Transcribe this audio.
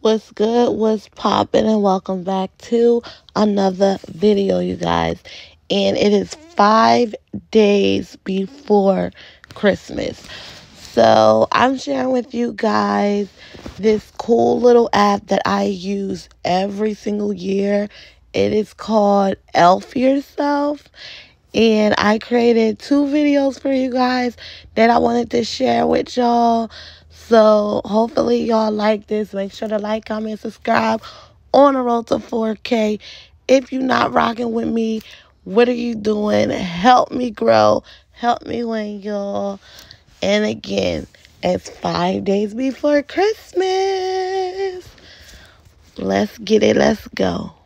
What's good? What's popping? And welcome back to another video, you guys. And it is five days before Christmas. So I'm sharing with you guys this cool little app that I use every single year. It is called Elf Yourself. And I created two videos for you guys that I wanted to share with y'all. So hopefully y'all like this. Make sure to like, comment, subscribe on the road to 4K. If you're not rocking with me, what are you doing? Help me grow. Help me win, y'all. And again, it's five days before Christmas. Let's get it. Let's go.